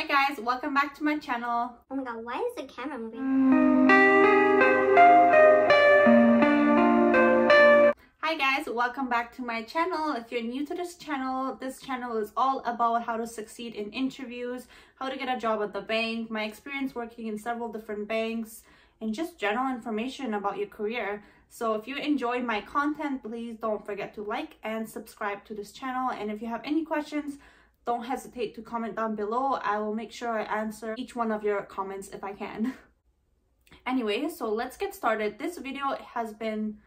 Hi guys, welcome back to my channel. Oh my god, why is the camera moving? Hi guys, welcome back to my channel. If you're new to this channel, this channel is all about how to succeed in interviews, how to get a job at the bank, my experience working in several different banks, and just general information about your career. So if you enjoy my content, please don't forget to like and subscribe to this channel. And if you have any questions, don't hesitate to comment down below. I will make sure I answer each one of your comments if I can. anyway, so let's get started. This video has been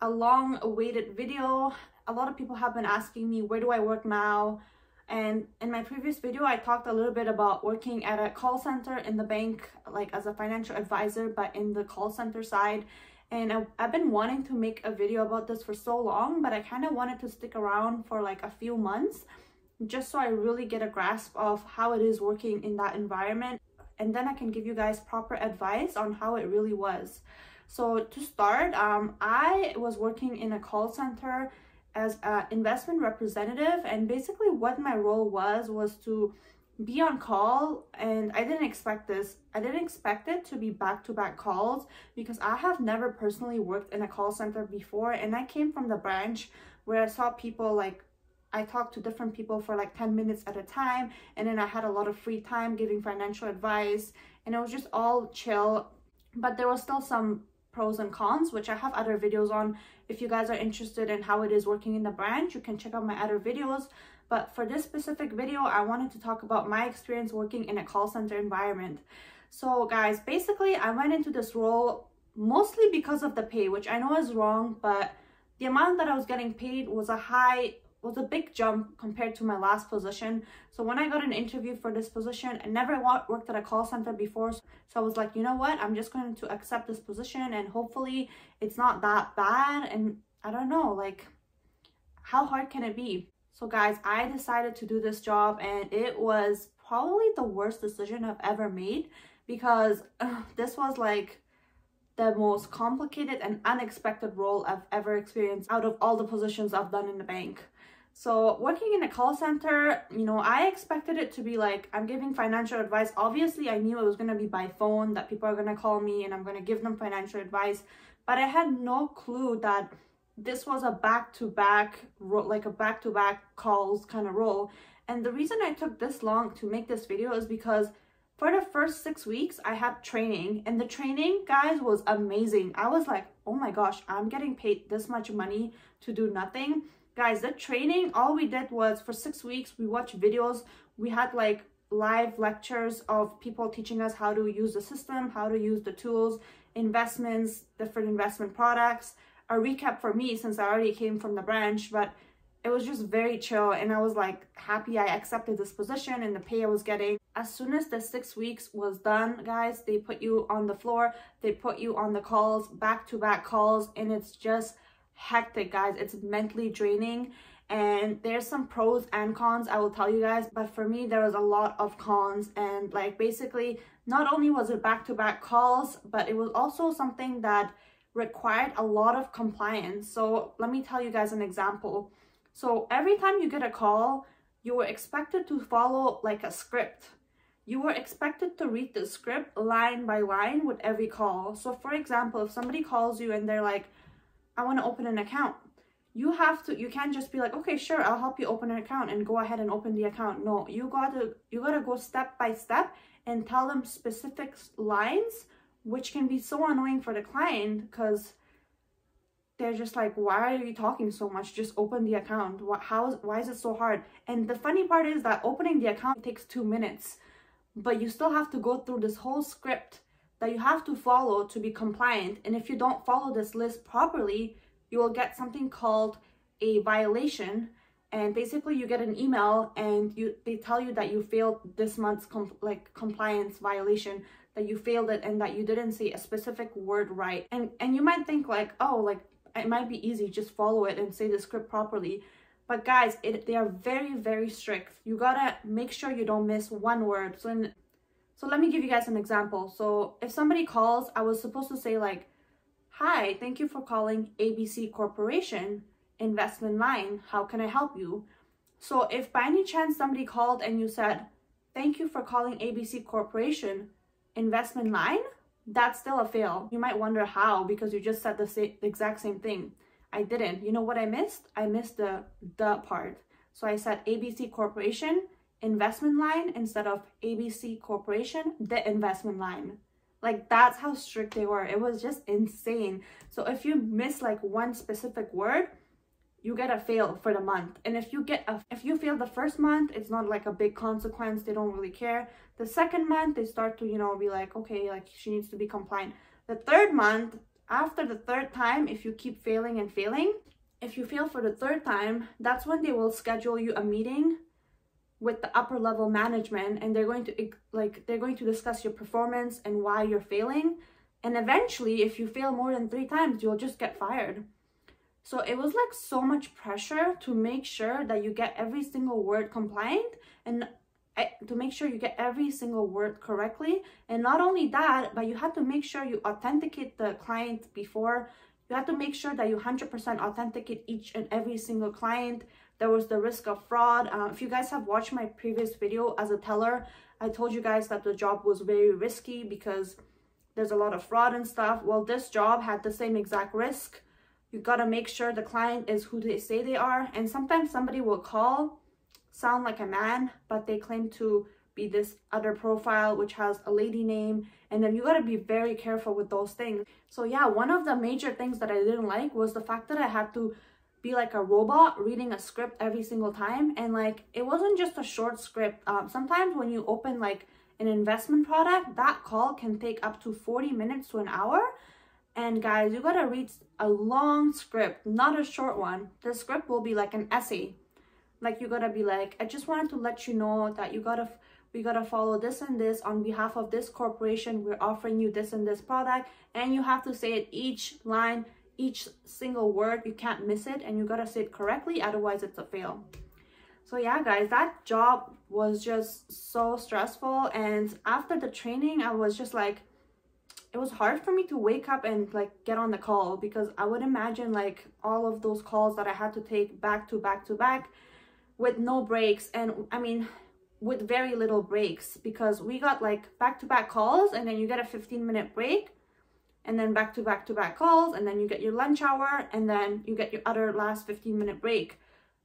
a long awaited video. A lot of people have been asking me, where do I work now? And in my previous video, I talked a little bit about working at a call center in the bank, like as a financial advisor, but in the call center side. And I, have been wanting to make a video about this for so long, but I kind of wanted to stick around for like a few months just so I really get a grasp of how it is working in that environment. And then I can give you guys proper advice on how it really was. So to start, um, I was working in a call center as an investment representative and basically what my role was was to be on call and I didn't expect this. I didn't expect it to be back-to-back -back calls because I have never personally worked in a call center before and I came from the branch where I saw people like I talked to different people for like 10 minutes at a time and then I had a lot of free time giving financial advice and it was just all chill. But there was still some pros and cons which I have other videos on. If you guys are interested in how it is working in the branch you can check out my other videos. But for this specific video I wanted to talk about my experience working in a call center environment. So guys basically I went into this role mostly because of the pay which I know is wrong but the amount that I was getting paid was a high was a big jump compared to my last position. So when I got an interview for this position, I never worked at a call center before. So I was like, you know what? I'm just going to accept this position and hopefully it's not that bad. And I don't know, like, how hard can it be? So guys, I decided to do this job and it was probably the worst decision I've ever made because this was like the most complicated and unexpected role I've ever experienced out of all the positions I've done in the bank. So working in a call center, you know, I expected it to be like, I'm giving financial advice. Obviously, I knew it was going to be by phone, that people are going to call me and I'm going to give them financial advice. But I had no clue that this was a back-to-back, -back, like a back-to-back -back calls kind of role. And the reason I took this long to make this video is because for the first six weeks, I had training. And the training, guys, was amazing. I was like, oh my gosh, I'm getting paid this much money to do nothing guys the training all we did was for six weeks we watched videos. We had like live lectures of people teaching us how to use the system how to use the tools investments different investment products. A recap for me since i already came from the branch but it was just very chill and i was like happy i accepted this position and the pay i was getting. As soon as the six weeks was done guys they put you on the floor they put you on the calls back to back calls and it's just hectic guys. It's mentally draining and there's some pros and cons i will tell you guys. But for me there was a lot of cons and like basically not only was it back-to-back -back calls but it was also something that required a lot of compliance. So let me tell you guys an example. So every time you get a call you were expected to follow like a script. You were expected to read the script line by line with every call. So for example if somebody calls you and they're like I want to open an account. You have to, you can't just be like, okay, sure, I'll help you open an account and go ahead and open the account. No, you gotta, you gotta go step by step and tell them specific lines, which can be so annoying for the client because they're just like, why are you talking so much? Just open the account. What, how why is it so hard? And the funny part is that opening the account takes two minutes, but you still have to go through this whole script that you have to follow to be compliant. And if you don't follow this list properly, you will get something called a violation. And basically you get an email and you they tell you that you failed this month's like compliance violation, that you failed it and that you didn't say a specific word right. And, and you might think like, oh, like it might be easy, just follow it and say the script properly. But guys, it, they are very, very strict. You gotta make sure you don't miss one word. So in so let me give you guys an example. So if somebody calls, I was supposed to say like, hi, thank you for calling ABC Corporation investment line. How can I help you? So if by any chance somebody called and you said, thank you for calling ABC Corporation investment line, that's still a fail. You might wonder how because you just said the, same, exact same thing. I didn't. You know what I missed? I missed the the part. So I said ABC Corporation investment line instead of ABC Corporation the investment line. Like that's how strict they were. It was just insane. So if you miss like one specific word, you get a fail for the month. And if you get a, if you fail the first month, it's not like a big consequence. They don't really care. The second month, they start to, you know, be like, okay, like she needs to be compliant. The third month, after the third time, if you keep failing and failing, if you fail for the third time, that's when they will schedule you a meeting with the upper level management and they're going to like they're going to discuss your performance and why you're failing and eventually if you fail more than 3 times you'll just get fired. So it was like so much pressure to make sure that you get every single word compliant and eh, to make sure you get every single word correctly. And not only that, but you have to make sure you authenticate the client before. You have to make sure that you 100% authenticate each and every single client. There was the risk of fraud. Uh, if you guys have watched my previous video as a teller, I told you guys that the job was very risky because there's a lot of fraud and stuff. Well, this job had the same exact risk you gotta make sure the client is who they say they are. And sometimes somebody will call, sound like a man, but they claim to be this other profile which has a lady name and then you got to be very careful with those things so yeah one of the major things that i didn't like was the fact that i had to be like a robot reading a script every single time and like it wasn't just a short script um, sometimes when you open like an investment product that call can take up to 40 minutes to an hour and guys, you gotta read a long script, not a short one. The script will be like an essay. Like you gotta be like, I just wanted to let you know that you gotta, we gotta follow this and this on behalf of this corporation. We're offering you this and this product. And you have to say it each line, each single word. You can't miss it and you gotta say it correctly. Otherwise it's a fail. So yeah, guys, that job was just so stressful. And after the training, I was just like, it was hard for me to wake up and like get on the call because I would imagine like all of those calls that I had to take back to back to back with no breaks and I mean with very little breaks because we got like back to back calls and then you get a 15 minute break and then back to back to back calls and then you get your lunch hour and then you get your other last 15 minute break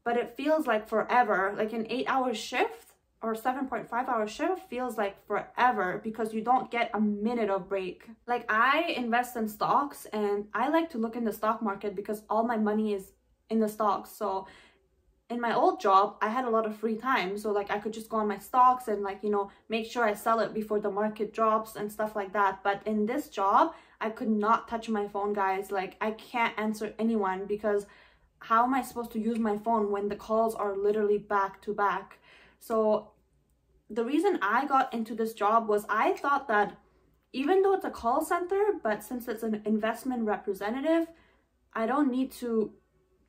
but it feels like forever like an 8 hour shift or 7.5 hour shift feels like forever because you don't get a minute of break. Like I invest in stocks and I like to look in the stock market because all my money is in the stocks. So in my old job, I had a lot of free time. So like I could just go on my stocks and like, you know, make sure I sell it before the market drops and stuff like that. But in this job, I could not touch my phone, guys. Like I can't answer anyone because how am I supposed to use my phone when the calls are literally back to back? So the reason I got into this job was I thought that even though it's a call center, but since it's an investment representative, I don't need to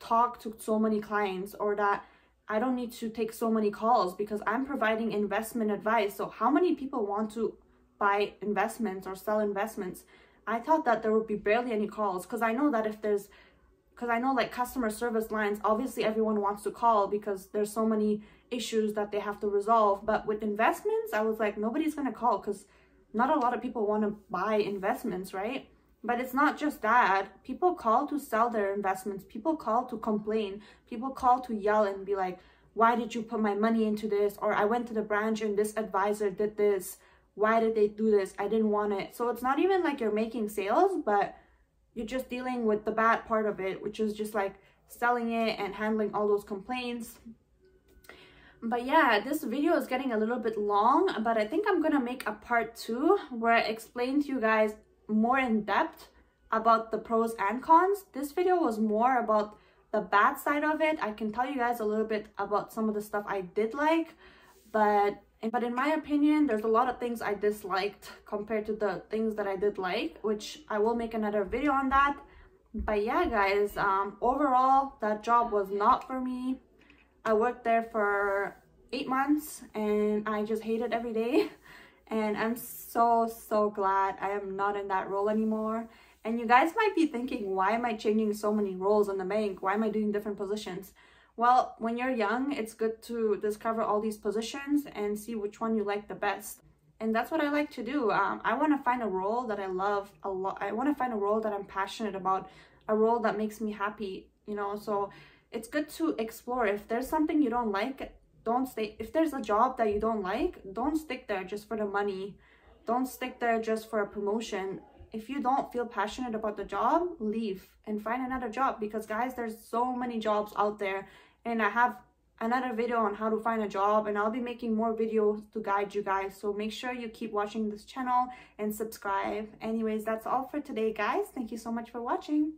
talk to so many clients or that I don't need to take so many calls because I'm providing investment advice. So how many people want to buy investments or sell investments? I thought that there would be barely any calls because I know that if there's because I know like customer service lines, obviously everyone wants to call because there's so many issues that they have to resolve. But with investments, I was like, nobody's going to call because not a lot of people want to buy investments, right? But it's not just that. People call to sell their investments. People call to complain. People call to yell and be like, why did you put my money into this? Or I went to the branch and this advisor did this. Why did they do this? I didn't want it. So it's not even like you're making sales, but you're just dealing with the bad part of it, which is just like selling it and handling all those complaints. But yeah, this video is getting a little bit long, but I think I'm gonna make a part two where I explain to you guys more in depth about the pros and cons. This video was more about the bad side of it. I can tell you guys a little bit about some of the stuff I did like, but but in my opinion, there's a lot of things I disliked compared to the things that I did like, which I will make another video on that. But yeah, guys, um, overall, that job was not for me. I worked there for eight months and I just hated every day. And I'm so, so glad I am not in that role anymore. And you guys might be thinking, why am I changing so many roles in the bank? Why am I doing different positions? Well, when you're young, it's good to discover all these positions and see which one you like the best. And that's what I like to do. Um, I want to find a role that I love a lot. I want to find a role that I'm passionate about, a role that makes me happy, you know. So it's good to explore. If there's something you don't like, don't stay. If there's a job that you don't like, don't stick there just for the money. Don't stick there just for a promotion if you don't feel passionate about the job, leave and find another job because guys, there's so many jobs out there and I have another video on how to find a job and I'll be making more videos to guide you guys. So make sure you keep watching this channel and subscribe. Anyways, that's all for today, guys. Thank you so much for watching.